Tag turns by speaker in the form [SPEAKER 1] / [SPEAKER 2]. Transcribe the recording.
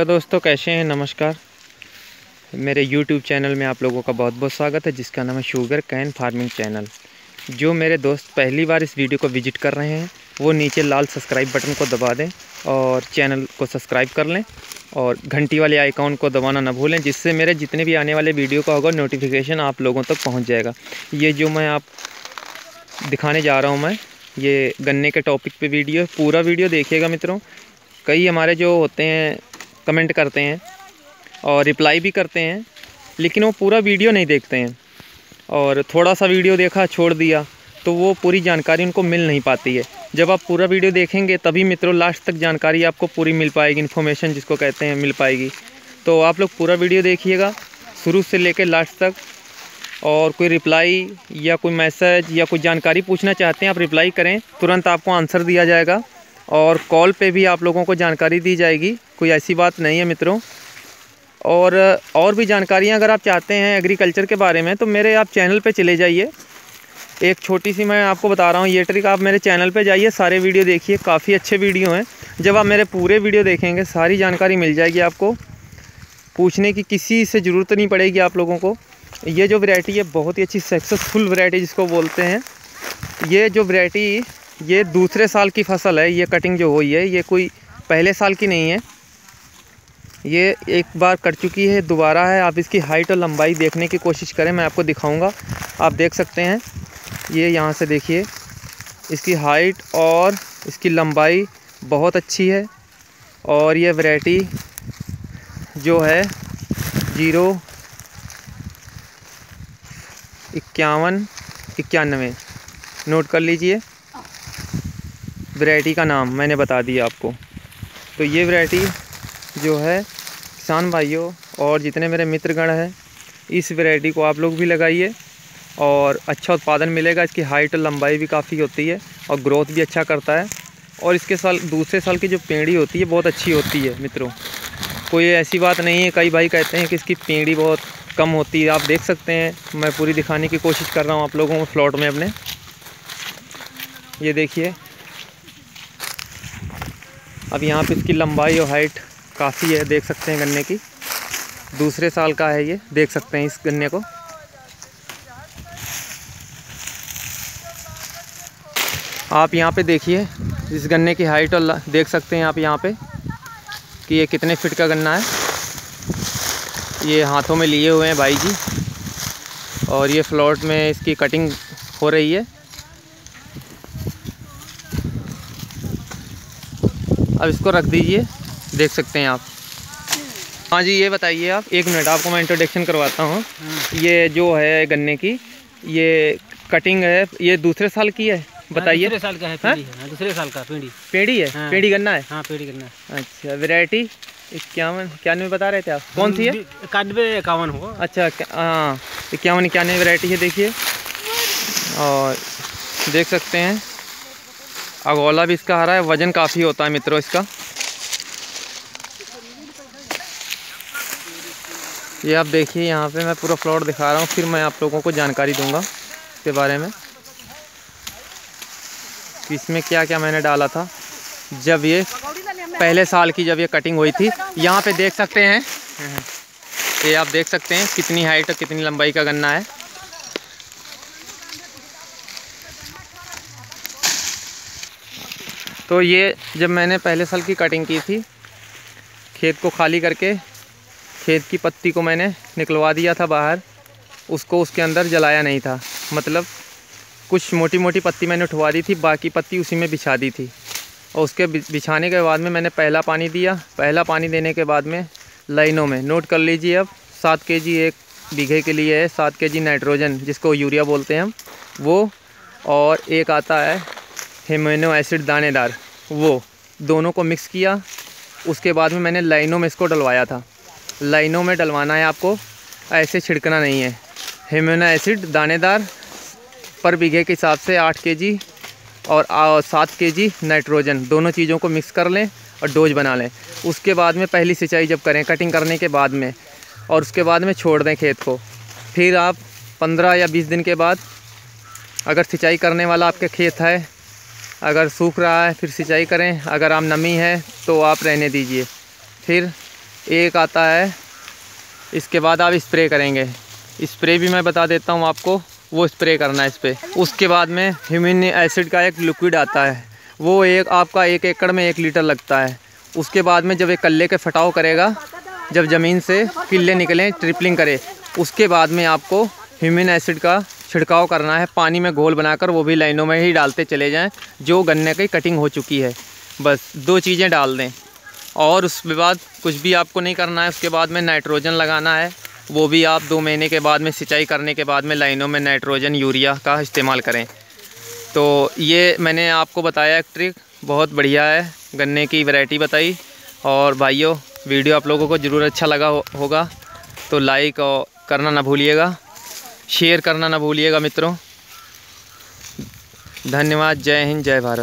[SPEAKER 1] दोस्तों, कैसे हैं? नमस्कार। मेरे YouTube चैनल में आप लोगों का बहुत बहुत स्वागत है, जिसका नाम है शुगर कैन फ़ार्मिंग चैनल जो मेरे दोस्त पहली बार इस वीडियो को विज़िट कर रहे हैं, वो नीचे लाल सब्सक्राइब बटन को दबा दें और चैनल को सब्सक्राइब कर लें और घंटी वाले आइकॉन को दबाना ना भूलें, जिससे मेरे जितने भी आने वाले वीडियो का होगा नोटिफिकेशन आप लोगों तक तो पहुँच जाएगा। ये जो मैं आप दिखाने जा रहा हूँ मैं, ये गन्ने के टॉपिक पे वीडियो पूरा वीडियो देखिएगा मित्रों। कई हमारे जो होते हैं कमेंट करते हैं और रिप्लाई भी करते हैं, लेकिन वो पूरा वीडियो नहीं देखते हैं। और थोड़ा सा वीडियो देखा, छोड़ दिया तो वो पूरी जानकारी उनको मिल नहीं पाती है। जब आप पूरा वीडियो देखेंगे, तभी मित्रों, लास्ट तक जानकारी आपको पूरी मिल पाएगी इन्फॉर्मेशन जिसको कहते हैं, मिल पाएगी। तो आप लोग पूरा वीडियो देखिएगा, शुरू से लेकर लास्ट तक। और कोई रिप्लाई या कोई मैसेज या कोई जानकारी पूछना चाहते हैं, आप रिप्लाई करें, तुरंत आपको आंसर दिया जाएगा। और कॉल पे भी आप लोगों को जानकारी दी जाएगी। कोई ऐसी बात नहीं है मित्रों। और और भी जानकारियाँ अगर आप चाहते हैं एग्रीकल्चर के बारे में तो मेरे आप चैनल पे चले जाइए। एक छोटी सी मैं आपको बता रहा हूँ, ये ट्रिक आप मेरे चैनल पे जाइए, सारे वीडियो देखिए, काफ़ी अच्छे वीडियो हैं। जब आप मेरे पूरे वीडियो देखेंगे, सारी जानकारी मिल जाएगी आपको। पूछने की किसी से ज़रूरत नहीं पड़ेगी आप लोगों को। ये जो वैरायटी है, बहुत ही अच्छी सक्सेसफुल वैरायटी जिसको बोलते हैं। ये जो वैरायटी ये दूसरे साल की फ़सल है, ये कटिंग जो हुई है, ये कोई पहले साल की नहीं है। ये एक बार कट चुकी है, दोबारा है। आप इसकी हाइट और लंबाई देखने की कोशिश करें, मैं आपको दिखाऊँगा। आप देख सकते हैं, ये यहाँ से देखिए। इसकी हाइट और इसकी लंबाई बहुत अच्छी है और ये वैरायटी जो है ज़ीरो इक्यावन इक्यानवे। नोट कर लीजिए। वैरायटी का नाम मैंने बता दिया आपको। तो ये वैरायटी जो है, किसान भाइयों और जितने मेरे मित्रगण हैं, इस वैरायटी को आप लोग भी लगाइए और अच्छा उत्पादन मिलेगा। इसकी हाइट और लंबाई भी काफ़ी होती है और ग्रोथ भी अच्छा करता है। और इसके साल, दूसरे साल की जो पेड़ी होती है, बहुत अच्छी होती है मित्रों। कोई ऐसी बात नहीं है, कई भाई कहते हैं कि इसकी पेड़ी बहुत कम होती है। आप देख सकते हैं, मैं पूरी दिखाने की कोशिश कर रहा हूँ आप लोगों को फ्लॉट में अपने। ये देखिए अब यहाँ पे इसकी लंबाई और हाइट काफ़ी है, देख सकते हैं गन्ने की। दूसरे साल का है ये, देख सकते हैं इस गन्ने को। आप यहाँ पे देखिए, इस गन्ने की हाइट और देख सकते हैं आप यहाँ पे कि ये कितने फिट का गन्ना है। ये हाथों में लिए हुए हैं भाई जी, और ये फ्लॉट में इसकी कटिंग हो रही है। अब इसको रख दीजिए। देख सकते हैं आप। हाँ जी ये बताइए आप एक मिनट आपको मैं इंट्रोडक्शन करवाता हूँ। हाँ। ये जो है गन्ने की ये कटिंग है ये दूसरे साल की है? हाँ, बताइए।
[SPEAKER 2] दूसरे साल का है हाँ? पेड़ी दूसरे साल का पेड़ी।
[SPEAKER 1] पेड़ी है? हाँ, पेड़ी गन्ना है?
[SPEAKER 2] हाँ पेड़ी गन्ना
[SPEAKER 1] अच्छा वेराइटी इक्यावन इक्यानवे बता रहे थे आप। कौन सी है?
[SPEAKER 2] इक्यानवे इक्यावन हो
[SPEAKER 1] अच्छा हाँ इक्यावन इक्यानवे वैरायटी है देखिए। और देख सकते हैं। अगोला भी इसका हरा है, वज़न काफ़ी होता है मित्रों इसका। ये आप देखिए, यहाँ पे मैं पूरा फ्लॉट दिखा रहा हूँ, फिर मैं आप लोगों को जानकारी दूँगा इसके बारे में कि इसमें क्या क्या मैंने डाला था। जब ये पहले साल की जब ये कटिंग हुई थी, यहाँ पे देख सकते हैं। ये आप देख सकते हैं कितनी हाइट और कितनी लंबाई का गन्ना है। तो ये जब मैंने पहले साल की कटिंग की थी, खेत को खाली करके, खेत की पत्ती को मैंने निकलवा दिया था बाहर, उसको उसके अंदर जलाया नहीं था। मतलब कुछ मोटी मोटी पत्ती मैंने उठवा दी थी, बाकी पत्ती उसी में बिछा दी थी। और उसके बिछाने के बाद में मैंने पहला पानी दिया। पहला पानी देने के बाद में लाइनों में नोट कर लीजिए अब, सात के जी एक बीघे के लिए है, सात के जी नाइट्रोजन, जिसको यूरिया बोलते हैं हम, वो, और एक आता है, हेमेनो एसिड दानेदार। वो, दोनों को मिक्स किया। उसके बाद में मैंने लाइनों में इसको डलवाया था। लाइनों में डलवाना है आपको, ऐसे छिड़कना नहीं है। हेमेनो एसिड दानेदार पर बीघे के हिसाब से आठ के जी और सात के जी नाइट्रोजन। दोनों चीज़ों को मिक्स कर लें और डोज बना लें। उसके बाद में पहली सिंचाई जब करें कटिंग करने के बाद में, और उसके बाद में छोड़ दें खेत को। फिर आप पंद्रह या बीस दिन के बाद, अगर सिंचाई करने वाला आपके खेत है अगर सूख रहा है, फिर सिंचाई करें। अगर आप नमी है तो आप रहने दीजिए। फिर एक आता है, इसके बाद आप स्प्रे करेंगे। स्प्रे भी मैं बता देता हूँ आपको, वो स्प्रे करना है इस पर उसके बाद में ह्यूमिन एसिड का एक लिक्विड आता है। वो एक, आपका एक एकड़ में एक लीटर लगता है। उसके बाद में जब एक कल्ले के फटाव करेगा, जब ज़मीन से किले निकलें, ट्रिपलिंग करे, उसके बाद में आपको ह्यूमिन एसिड का छिड़काव करना है। पानी में घोल बनाकर वो भी लाइनों में ही डालते चले जाएँ जो गन्ने की कटिंग हो चुकी है। बस दो चीज़ें डाल दें। और उसके बाद कुछ भी आपको नहीं करना है उसके बाद में नाइट्रोजन लगाना है। वो भी आप दो महीने के बाद में सिंचाई करने के बाद में लाइनों में नाइट्रोजन यूरिया का इस्तेमाल करें। तो ये मैंने आपको बताया एक ट्रिक बहुत बढ़िया है। गन्ने की वैरायटी बताई। और भाइयों वीडियो आप लोगों को ज़रूर अच्छा लगा हो, होगा। तो लाइक करना ना भूलिएगा। शेयर करना ना भूलिएगा मित्रों। धन्यवाद जय हिंद जय भारत।